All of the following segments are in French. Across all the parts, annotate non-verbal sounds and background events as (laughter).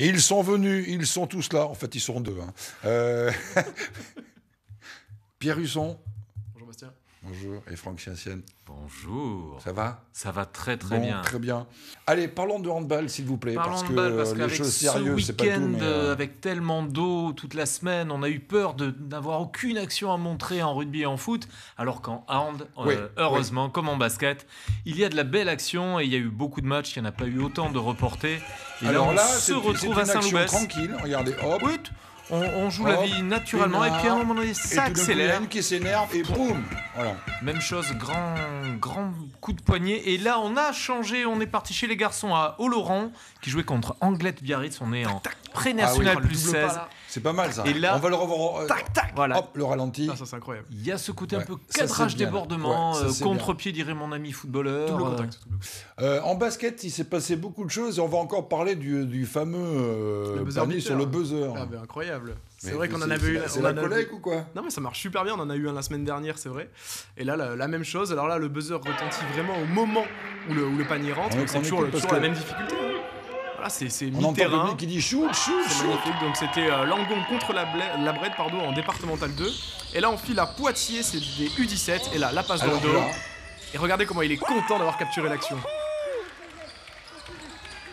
Ils sont venus, ils sont tous là. En fait, ils sont deux. hein. Euh, (laughs) Pierre Husson, Bonjour Bastien. Bonjour, et Franck Chiancienne. Bonjour. Ça va? Ça va très très Bon, bien. Très bien. Allez, parlons de handball, s'il vous plaît. Parlons parce de que, balle, parce qu'avec ce week-end, mais, euh, avec tellement d'eau toute la semaine, on a eu peur de n'avoir aucune action à montrer en rugby et en foot, alors qu'en hand, euh, Oui, heureusement, comme en basket, il y a de la belle action et il y a eu beaucoup de matchs, il n'y en a pas eu autant de reportés. Et Alors on là, se c'est c'est retrouve une à action Saint-Loubès. tranquille. Regardez, hop. Oui, on, on joue la vie naturellement et puis à un moment donné, Et ça tout d'un coup, il y en a accélère. une qui s'énerve et boum Voilà. Même chose, grand, grand coup de poignet. Et là, on a changé. On est parti chez les garçons à Oloron, qui jouait contre Anglette Biarritz. On est en pré-national Ah oui, plus le double pas, 16. là. C'est pas mal ça. Et là- on va le revoir. euh, Tac, tac. Voilà. Hop, le ralenti. Ah, ça c'est incroyable. Il y a ce côté Ouais, un peu cadrage débordement, Ouais, euh, contre-pied, dirait mon ami footballeur. Double euh, contact. double- Euh, en basket, il s'est passé beaucoup de choses et on va encore parler du, du fameux panier sur le buzzer. Ah, ben incroyable. C'est vrai qu'on en avait eu. c'est la- collègue ou quoi? Non mais ça marche super bien, on en a eu un la semaine dernière, c'est vrai. Et là, la, la même chose. Alors là, le buzzer retentit vraiment au moment où le, où le panier rentre. C'est toujours, la même difficulté. hein. Voilà, c'est mi-terrain. qui dit shoot, shoot, magnifique. Donc c'était euh, Langon contre la, Bla- la Brette pardon, en départemental 2. Et là, on file à Poitiers, c'est des U17. Et là, la passe dans le dos. Et regardez comment il est content d'avoir capturé l'action.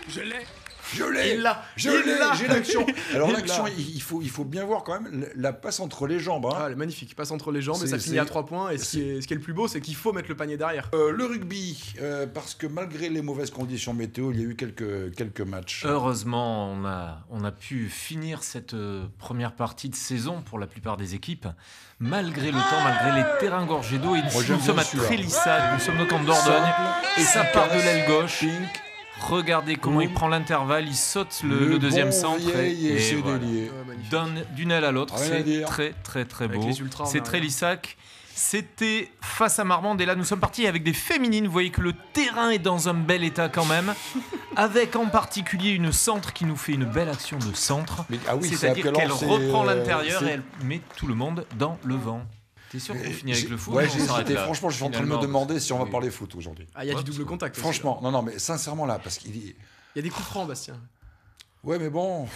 Je l'ai. Je l'ai Il l'a. Je l'ai l'a. J'ai l'action (laughs) Alors l'action, l'a. il faut, il faut bien voir quand même la- passe entre les jambes. hein. Ah, elle est magnifique. Passe entre les jambes et ça finit à 3 points. Et ce qui, est, ce qui est le plus beau, c'est qu'il faut mettre le panier derrière. Euh, le rugby, euh, parce que malgré les mauvaises conditions météo, il y a eu quelques, quelques matchs. Heureusement, on a, on a pu finir cette euh, première partie de saison pour la plupart des équipes, malgré le temps, malgré les terrains gorgés d'eau. Et nous sommes à. Trélissac, nous sommes au camp d'Ordogne, Simple, et ça part de l'aile gauche. Pink, Regardez comment il prend l'intervalle, il saute le, le deuxième bon centre et, et voilà. d'une aile à l'autre, c'est très très très beau. C'est arrière. Trélissac. C'était face à Marmande et là nous sommes partis avec des féminines. Vous voyez que le terrain est dans un bel état quand même, (laughs) avec en particulier une centre qui nous fait une belle action de centre. Mais, ah oui, C'est-à-dire qu'elle reprend euh, l'intérieur et elle met tout le monde dans le vent. T'es sûr qu'on finit avec le foot Ouais, Franchement, je suis en train de me demander si on va parler foot aujourd'hui. Ah, il y a du double contact. Franchement, non, non, mais sincèrement là, parce qu'il y a des coups francs, Bastien. Ouais, mais bon.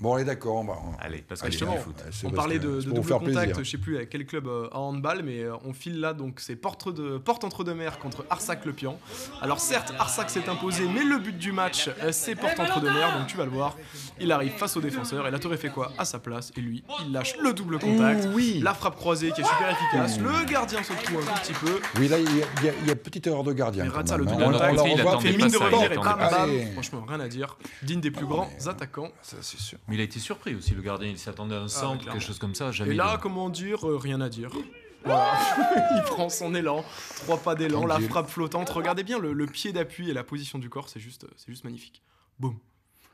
Bon, on est d'accord. on va- Allez, parce Ah, que justement, On parlait de, double contact, plaisir. je sais plus avec quel club euh, à handball, mais euh, on file là, donc c'est porte, de, porte entre deux mers contre Arsac Le Pian. Alors certes, Arsac s'est imposé, mais le but du match, euh, c'est porte entre deux mers, donc tu vas le voir. Il arrive face au défenseur, et la Torre fait quoi? À sa place, et lui, il lâche le double contact. oui. La frappe croisée qui est super efficace, le gardien se trouve un tout petit peu. Oui, là, il y, y y a petite erreur de gardien. Mais ça, le double hein. On- on contact, il fait mine de revenir et il bam bam. Allez. Franchement, rien à dire. Digne des plus grands attaquants. Ça, c'est sûr. Mais il a été surpris aussi, le gardien. Il s'attendait à un centre, clairement. quelque chose comme ça. Jamais Et là, de- comment dire, euh, rien à dire. Voilà, (laughs) il prend son élan, trois pas d'élan, la frappe flottante. Regardez bien le, le pied d'appui et la position du corps, c'est juste, c'est juste magnifique. Boum.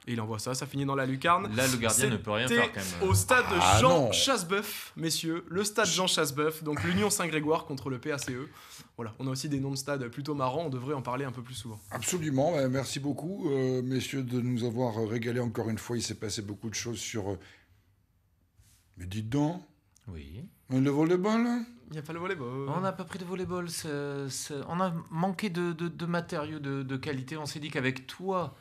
Et il envoie ça, ça finit dans la lucarne. Là, le gardien ne peut rien faire quand même. Au stade Ah, Jean non. Chassebeuf, messieurs, le stade Jean Chassebeuf, donc l'Union Saint-Grégoire contre le PACE. Voilà, on a aussi des noms de stades plutôt marrants, on devrait en parler un peu plus souvent. Absolument. merci beaucoup, euh, messieurs, de nous avoir régalé encore une fois. Il s'est passé beaucoup de choses sur. euh, Mais dites donc, Oui. le volleyball hein? Il n'y a pas le volleyball. On n'a pas pris de volleyball. On a manqué de, de- de matériaux de, de qualité. On s'est dit qu'avec toi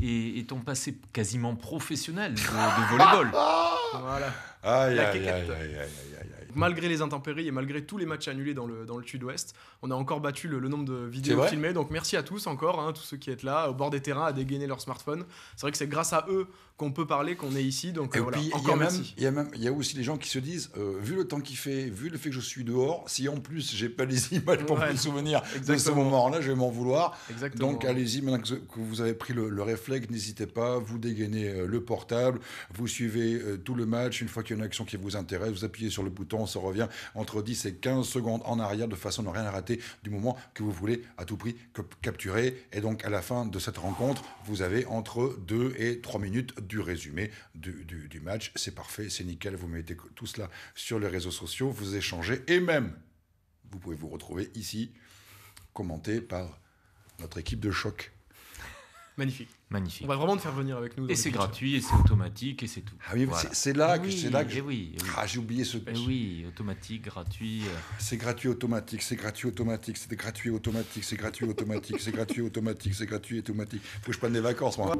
et, et ton passé quasiment professionnel de, de volleyball, (laughs) Voilà. Aïe, aïe, aïe, aïe, aïe, aïe, aïe, Malgré les intempéries et malgré tous les matchs annulés dans le, dans le sud-ouest, on a encore battu le, le nombre de vidéos filmées. Donc merci à tous encore, hein, tous ceux qui êtes là, au bord des terrains, à dégainer leur smartphone. C'est vrai que c'est grâce à eux qu'on peut parler, qu'on est ici. Donc Et euh, voilà, puis, il y, a encore merci. il, y a y aussi les gens qui se disent, euh, vu le temps qu'il fait, vu le fait que je suis dehors, si en plus j'ai pas les (laughs) images pour Ouais. me souvenir de ce moment-là, je vais m'en vouloir. Exactement. Donc allez-y, maintenant que que vous avez pris le, le réflexe, n'hésitez pas, vous dégainez euh, le portable, vous suivez euh, tout le match, une fois qu'il y a une action qui vous intéresse, vous appuyez sur le bouton, ça revient entre 10 et 15 secondes en arrière de façon à ne rien rater du moment que vous voulez à tout prix cap- capturer. Et donc à la fin de cette rencontre, vous avez entre 2 et 3 minutes du résumé du match. C'est parfait, c'est nickel, vous mettez tout cela sur les réseaux sociaux, vous échangez et même, vous pouvez vous retrouver ici, commenté par notre équipe de choc. Magnifique. magnifique. On va vraiment te faire venir avec nous. Et c'est gratuit et c'est automatique et c'est tout. Ah oui, Voilà. c'est- là, que- Oui, c'est là que eh je- oui, eh oui. Ah, j'ai oublié ce. Eh oui, automatique, gratuit. euh. C'est gratuit automatique, c'est gratuit automatique, c'est gratuit automatique, c'est gratuit automatique, c'est gratuit automatique, c'est gratuit automatique. Faut que je prenne des vacances, moi.